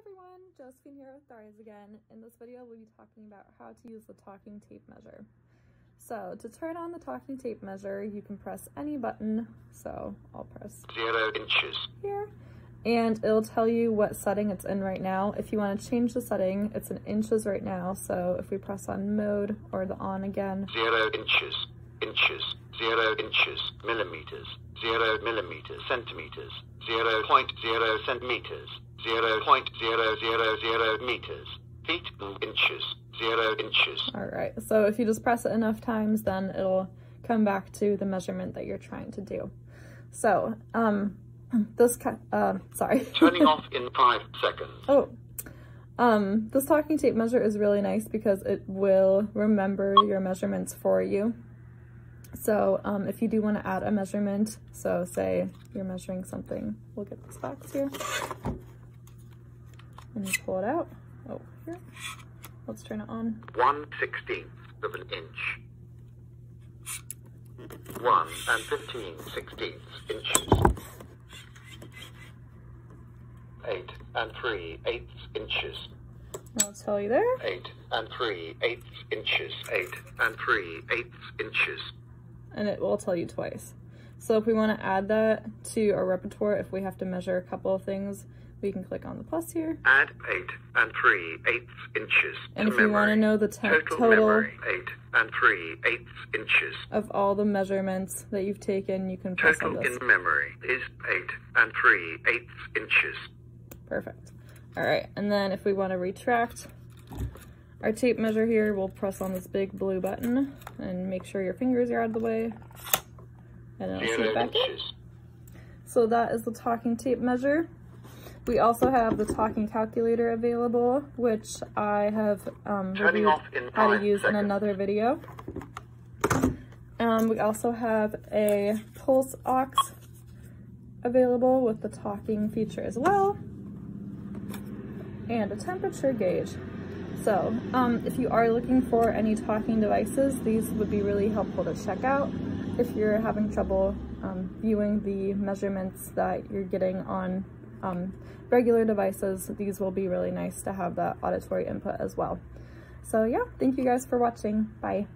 everyone, Josephine here with Thrives again. In this video, we'll be talking about how to use the talking tape measure. So to turn on the talking tape measure, you can press any button. So I'll press zero inches here and it'll tell you what setting it's in right now. If you want to change the setting, it's in inches right now. So if we press on mode or the on again, zero inches, inches, zero inches, millimeters, zero millimeters, centimeters, zero point zero centimeters, zero point zero zero zero meters, feet, inches, zero inches. All right, so if you just press it enough times, then it'll come back to the measurement that you're trying to do. So, um, this, uh, sorry. Turning off in five seconds. Oh, um, this talking tape measure is really nice because it will remember your measurements for you. So um, if you do want to add a measurement, so say you're measuring something, we'll get this box here and you pull it out. Oh, here. Let's turn it on. One sixteenth of an inch. One and fifteen sixteenths inches. Eight and three eighths inches. I'll tell you there. Eight and three eighths inches. Eight and three eighths inches. And it will tell you twice. So if we want to add that to our repertoire, if we have to measure a couple of things, we can click on the plus here. Add eight and three eighths inches. And if you want to know the total, total memory, eight and three eighths inches of all the measurements that you've taken, you can press total on this. in memory is eight and three eighths inches. Perfect. All right, and then if we want to retract our tape measure here, we'll press on this big blue button and make sure your fingers are out of the way. And I'll see back. So that is the talking tape measure. We also have the talking calculator available, which I have um, reviewed how to use seconds. in another video. Um, we also have a pulse ox available with the talking feature as well, and a temperature gauge. So um, if you are looking for any talking devices, these would be really helpful to check out if you're having trouble um, viewing the measurements that you're getting on um, regular devices, these will be really nice to have that auditory input as well. So yeah, thank you guys for watching. Bye.